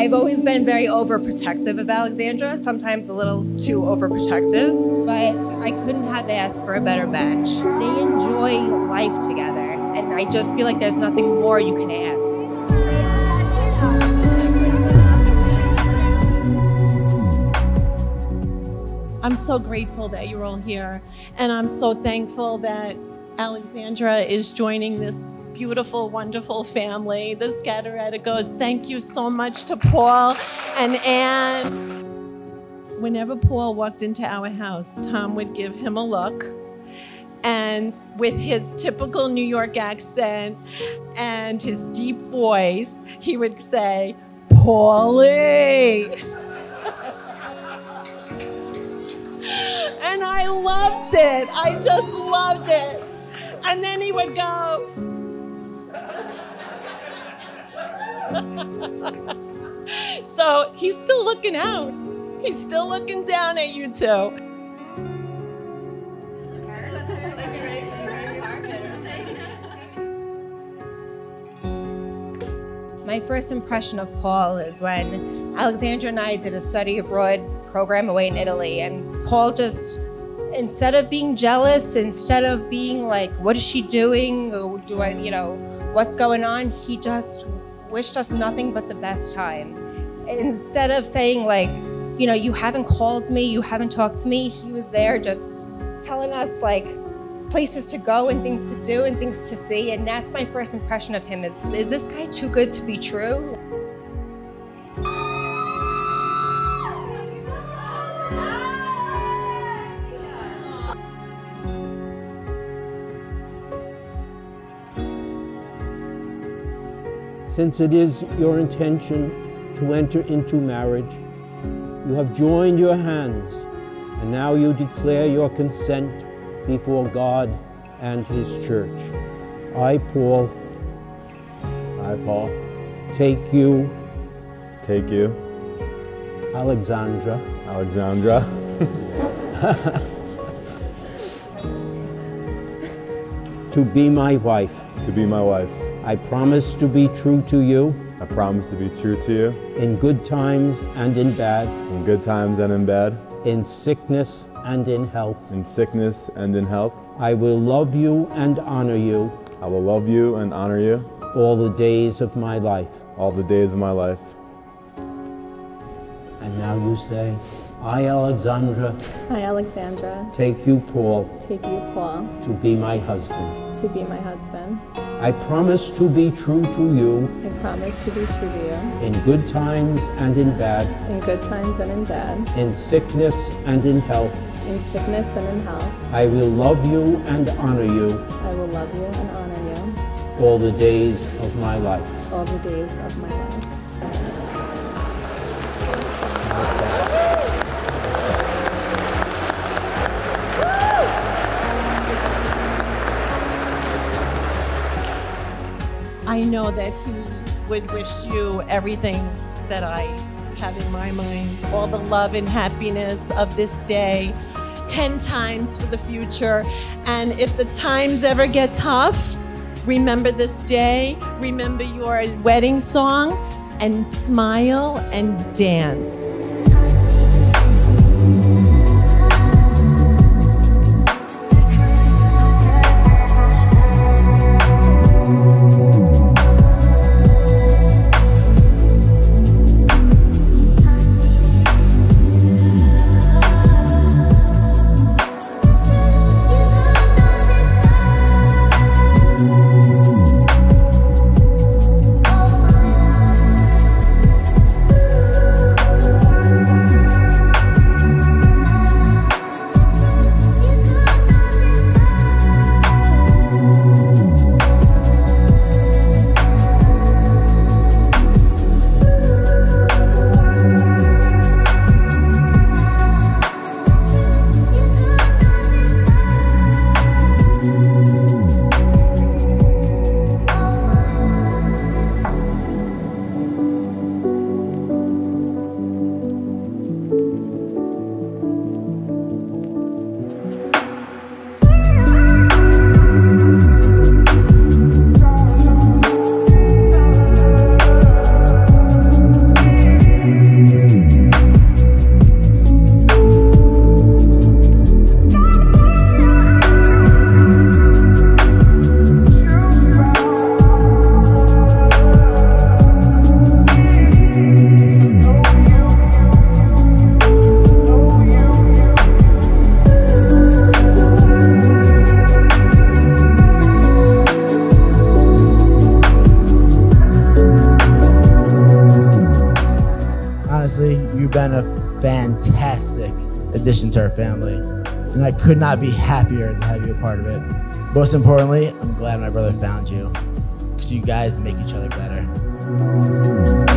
I've always been very overprotective of Alexandra, sometimes a little too overprotective, but I couldn't have asked for a better match. They enjoy life together, and I just feel like there's nothing more you can ask. I'm so grateful that you're all here, and I'm so thankful that Alexandra is joining this beautiful, wonderful family, the Scattereticos. Thank you so much to Paul and Anne. Whenever Paul walked into our house, Tom would give him a look. And with his typical New York accent and his deep voice, he would say, Paulie. and I loved it. I just loved it. And then he would go, so he's still looking out. He's still looking down at you two. My first impression of Paul is when Alexandra and I did a study abroad program away in Italy, and Paul just, instead of being jealous, instead of being like, what is she doing? Or do I, you know, what's going on? He just wished us nothing but the best time. Instead of saying, like, you know, you haven't called me, you haven't talked to me, he was there just telling us, like, places to go and things to do and things to see. And that's my first impression of him is, is this guy too good to be true? Since it is your intention to enter into marriage, you have joined your hands, and now you declare your consent before God and His church. I, Paul, I, Paul, take you, take you, Alexandra, Alexandra, to be my wife. to be my wife. I promise to be true to you I promise to be true to you in good times and in bad, in good times and in bad, in sickness and in health. in sickness and in health. I will love you and honor you I will love you and honor you all the days of my life. all the days of my life. And now you say, I, Alexandra, I, Alexandra, take you, Paul, take you, Paul, to be my husband. to be my husband. I promise to be true to you I promise to be true to you in good times and in bad, in good times and in bad, in sickness and in health. in sickness and in health. I will love you and honor you I will love you and honor you all the days of my life. all the days of my life. I know that he would wish you everything that I have in my mind, all the love and happiness of this day, 10 times for the future. And if the times ever get tough, remember this day, remember your wedding song, and smile and dance. honestly, you've been a fantastic addition to our family, and I could not be happier to have you a part of it. Most importantly, I'm glad my brother found you because you guys make each other better.